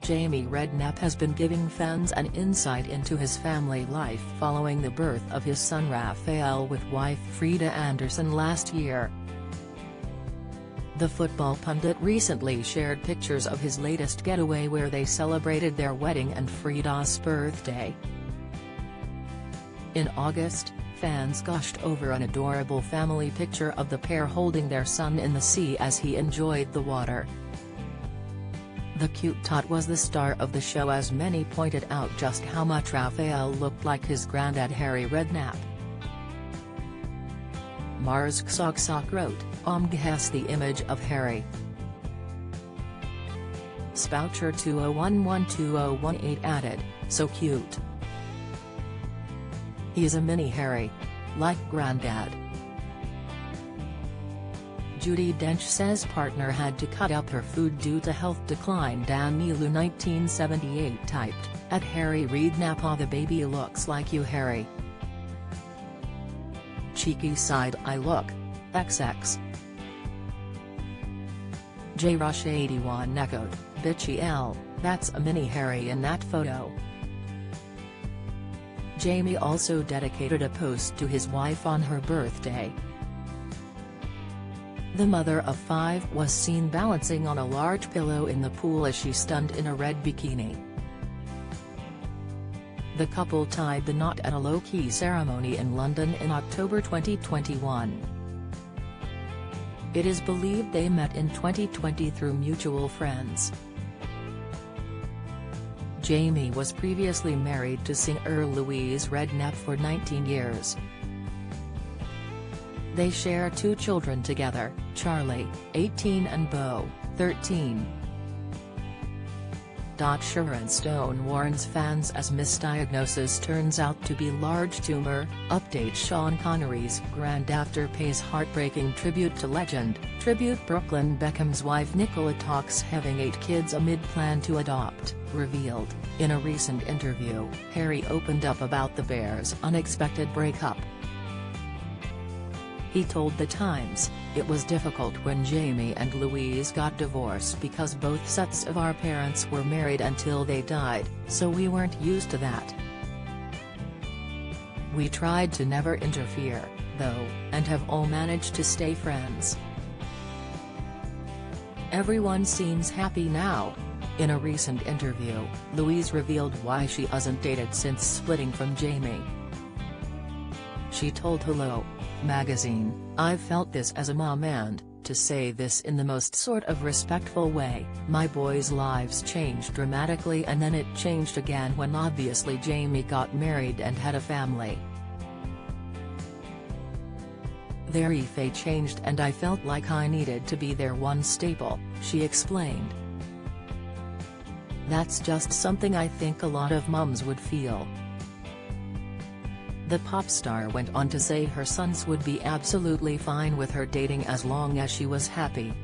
Jamie Redknapp has been giving fans an insight into his family life following the birth of his son Raphael with wife Frida Andersson last year. The football pundit recently shared pictures of his latest getaway where they celebrated their wedding and Frida's birthday. In August, fans gushed over an adorable family picture of the pair holding their son in the sea as he enjoyed the water. The cute tot was the star of the show as many pointed out just how much Raphael looked like his granddad Harry Redknapp. Mars Sock wrote, Omg has the image of Harry. Spoucher 20112018 added, so cute. He's a mini Harry. Like granddad. Judi Dench says partner had to cut up her food due to health decline Danilu 1978 typed, at Harry Redknapp the baby looks like you Harry. Cheeky side I look. XX. J Rush 81 echoed, bitchy L, that's a mini Harry in that photo. Jamie also dedicated a post to his wife on her birthday. The mother of five was seen balancing on a large pillow in the pool as she stunned in a red bikini. The couple tied the knot at a low-key ceremony in London in October 2021. It is believed they met in 2020 through mutual friends. Jamie was previously married to singer Louise Redknapp for 19 years. They share two children together, Charlie, 18 and Beau, 13. Sharon Stone warns fans as misdiagnosis turns out to be large tumor, update Sean Connery's grand after pays heartbreaking tribute to legend, tribute Brooklyn Beckham's wife Nicola talks having eight kids amid plan to adopt, revealed, in a recent interview, Harry opened up about the Bears' unexpected breakup. He told The Times, it was difficult when Jamie and Louise got divorced because both sets of our parents were married until they died, so we weren't used to that. We tried to never interfere, though, and have all managed to stay friends. Everyone seems happy now. In a recent interview, Louise revealed why she hasn't dated since splitting from Jamie. She told Hello! magazine, I've felt this as a mom and, to say this in the most sort of respectful way, my boys' lives changed dramatically and then it changed again when obviously Jamie got married and had a family. Their Ife changed and I felt like I needed to be their one staple, she explained. That's just something I think a lot of mums would feel. The pop star went on to say her sons would be absolutely fine with her dating as long as she was happy.